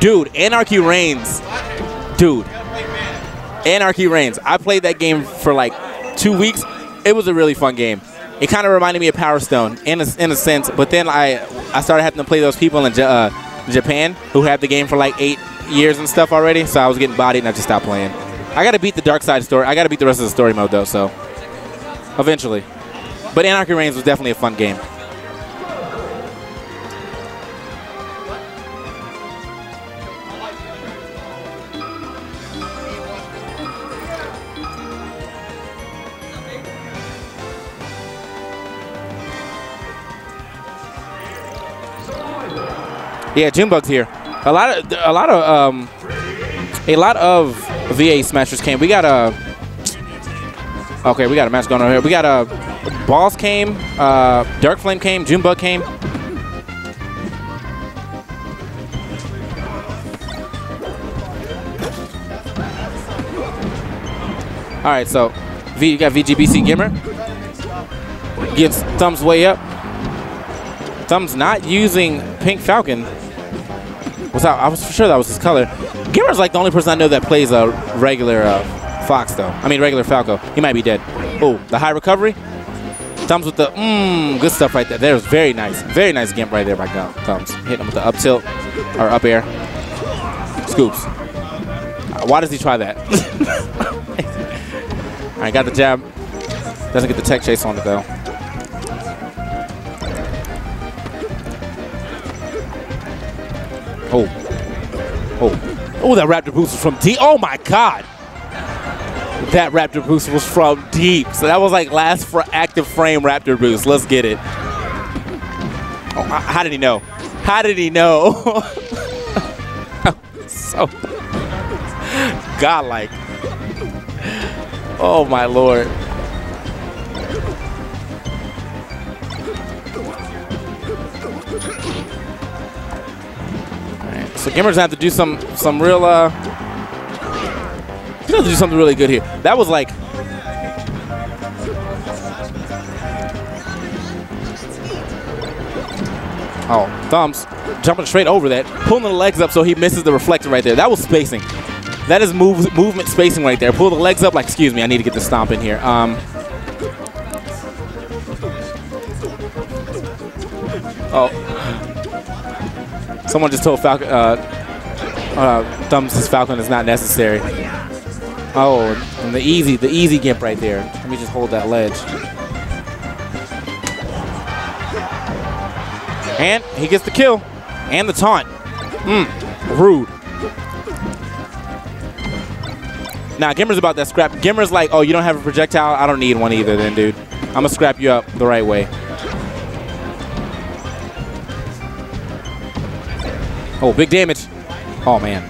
Dude, Anarchy Reigns. Dude. Anarchy Reigns. I played that game for like two weeks. It was a really fun game. It kind of reminded me of Power Stone in a, in a sense, but then I I started having to play those people in uh, Japan who had the game for like eight years and stuff already, so I was getting bodied and I just stopped playing. I got to beat the Dark Side story. I got to beat the rest of the story mode though, so eventually. But Anarchy Reigns was definitely a fun game. Yeah, Junebug's here. A lot of a lot of um a lot of VA smashers came. We got a Okay, we got a match going on here. We got a Balls came, uh Dark Flame came, Junebug came. All right, so V, you got VGBC GimR. Gives Thumbswayup. Thumbs not using Pink Falcon. Was that, I was for sure that was his color. GimR's like the only person I know that plays a regular uh, Fox, though. I mean, regular Falco. He might be dead. Oh, the high recovery. Thumbs with the mmm, good stuff right there. There's very nice, very nice gimp right there by Thumbs. Hitting him with the up tilt or up air. Scoops. Why does he try that? Right, got the jab. Doesn't get the tech chase on it though. Oh. Oh. Oh, that Raptor boost was from deep. Oh, my God. That Raptor boost was from deep. So that was like last for active frame Raptor boost. Let's get it. Oh, how did he know? How did he know? so godlike. Oh, my Lord. So GimR's have to do some some real uh He's to do something really good here. That was like Oh, thumbs jumping straight over that, pulling the legs up so he misses the reflector right there. That was spacing. That is move, movement spacing right there. Pull the legs up like, excuse me, I need to get the stomp in here. Um, oh, Someone just told Falcon, uh, uh, Thumbs his Falcon is not necessary. Oh, and the easy, the easy gimp right there. Let me just hold that ledge. And he gets the kill and the taunt. Mmm, rude. Now, GimR's about that scrap. GimR's like, oh, you don't have a projectile? I don't need one either then, dude. I'm going to scrap you up the right way. Oh, big damage. Oh, man.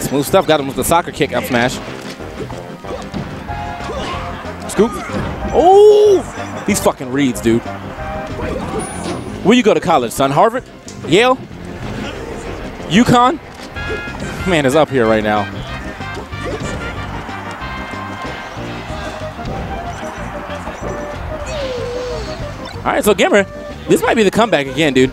Smooth stuff. Got him with the soccer kick up smash. Scoop. Oh! These fucking reads, dude. Where you go to college, son? Harvard? Yale? UConn? Man is up here right now. All right, so GimR this might be the comeback again, dude.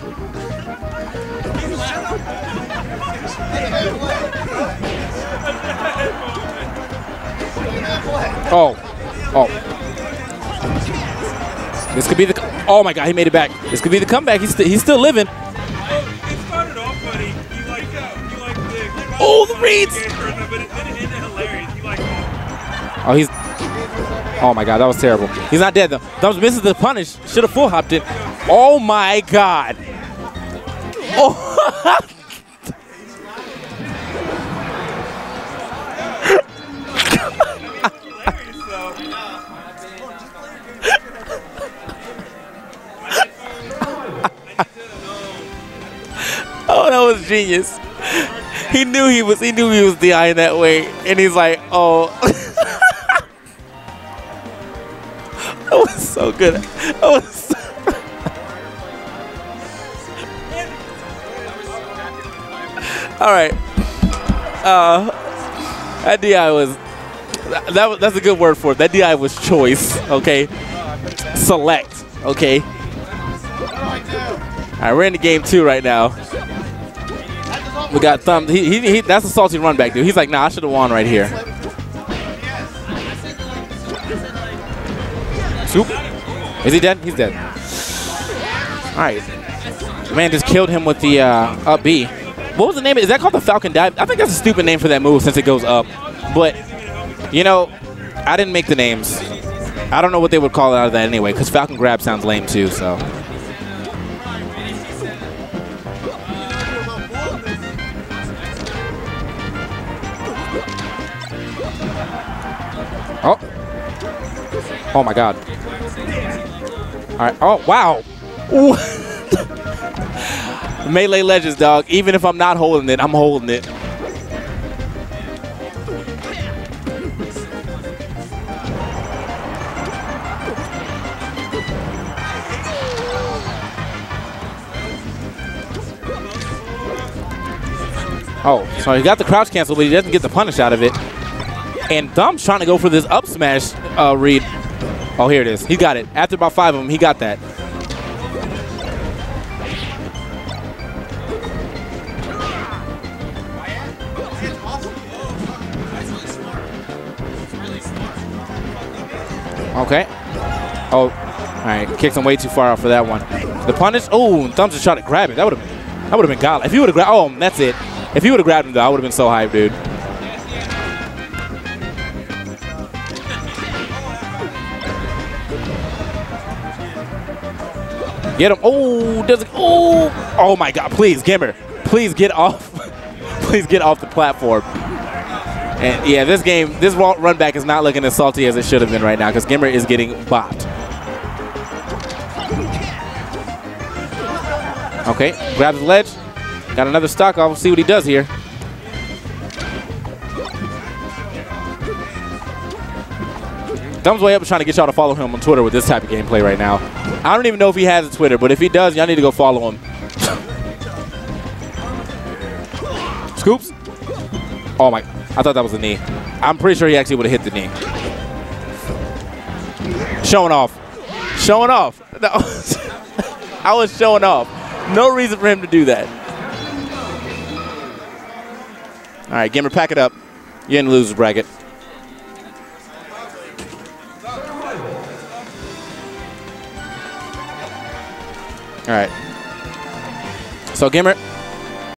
Oh. Oh. This could be the. Oh my God, he made it back. This could be the comeback. He's, st he's still living. Oh, the reads. Oh, he's. Oh my God, that was terrible. He's not dead though. That was misses the punish. Should have full hopped it. Oh my God. Oh. oh, that was genius. He knew he was. He knew he was DIing that way, and he's like, "Oh." that was so good. That was All right. Uh, that DI was that, that's a good word for it. That DI was choice. Okay. Select. Okay. Right, we're in the game two right now. We got Thumb. He, he, he, that's a salty run back, dude. He's like, nah, I should have won right here. Is he dead? He's dead. All right. Man just killed him with the uh, up B. What was the name? Is that called the Falcon Dive? I think that's a stupid name for that move since it goes up. But, you know, I didn't make the names. I don't know what they would call it out of that anyway, because Falcon Grab sounds lame too, so. Oh. Oh my god. All right. Oh, wow. Melee Legends, dog. Even if I'm not holding it, I'm holding it. Oh, so he got the crouch cancel, but he doesn't get the punish out of it. And Thumb's trying to go for this up smash uh, read. Oh, here it is. He got it. After about five of them, he got that. Okay. Oh, all right. Kicks him way too far out for that one. The punish. Oh, just trying to grab it. That would have that would have been god. If he would have grabbed, oh, that's it. If he would have grabbed him, though, I would have been so hyped, dude. Get him. Oh, does it? Oh, oh my God! Please, GimR, please get off. please get off the platform. And yeah, this game, this run back is not looking as salty as it should have been right now because GimR is getting bopped. Okay, grabs the ledge. Got another stock off. We'll see what he does here. Thumbswayup trying to get y'all to follow him on Twitter with this type of gameplay right now. I don't even know if he has a Twitter, but if he does, y'all need to go follow him. Scoops. Oh my, I thought that was a knee. I'm pretty sure he actually would have hit the knee. Showing off. Showing off. I was showing off. No reason for him to do that. All right, GimR, pack it up. You're in the loser's bracket. All right. So GimR,